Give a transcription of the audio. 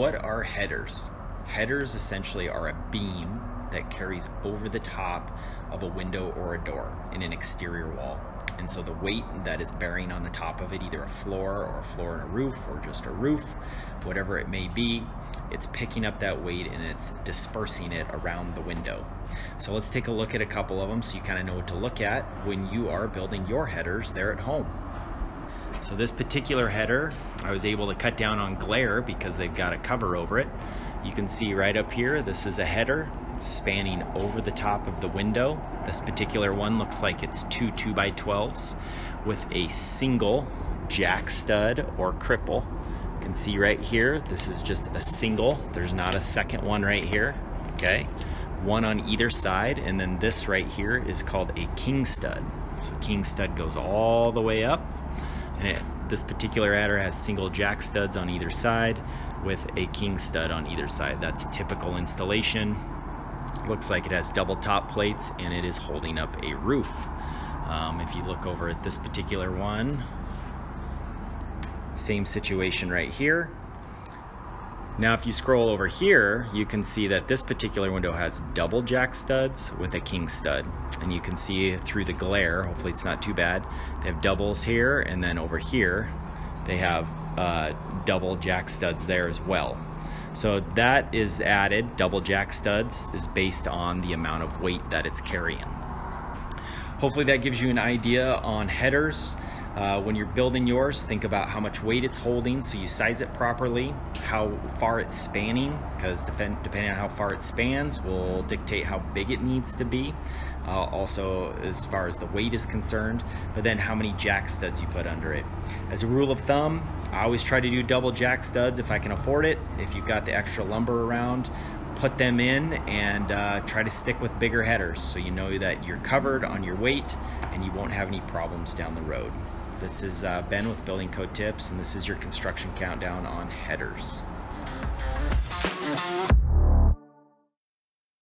what are headers? Headers essentially are a beam that carries over the top of a window or a door in an exterior wall. And so the weight that is bearing on the top of it, either a floor or a floor and a roof or just a roof, whatever it may be, it's picking up that weight and it's dispersing it around the window. So let's take a look at a couple of them so you kind of know what to look at when you are building your headers there at home. So this particular header, I was able to cut down on glare because they've got a cover over it. You can see right up here, this is a header it's spanning over the top of the window. This particular one looks like it's two 2x12s with a single jack stud or cripple. You can see right here, this is just a single. There's not a second one right here, okay? One on either side, and then this right here is called a king stud. So king stud goes all the way up, and it, this particular header has single jack studs on either side with a king stud on either side. That's typical installation. Looks like it has double top plates and it is holding up a roof. Um, if you look over at this particular one, same situation right here. Now if you scroll over here, you can see that this particular window has double jack studs with a king stud. And you can see through the glare, hopefully it's not too bad, they have doubles here and then over here they have uh, double jack studs there as well. So that is added, double jack studs is based on the amount of weight that it's carrying. Hopefully that gives you an idea on headers. Uh, when you're building yours, think about how much weight it's holding so you size it properly, how far it's spanning, because depending on how far it spans will dictate how big it needs to be. Uh, also, as far as the weight is concerned, but then how many jack studs you put under it. As a rule of thumb, I always try to do double jack studs if I can afford it. If you've got the extra lumber around, put them in and uh, try to stick with bigger headers so you know that you're covered on your weight and you won't have any problems down the road. This is uh, Ben with Building Code Tips, and this is your construction countdown on headers.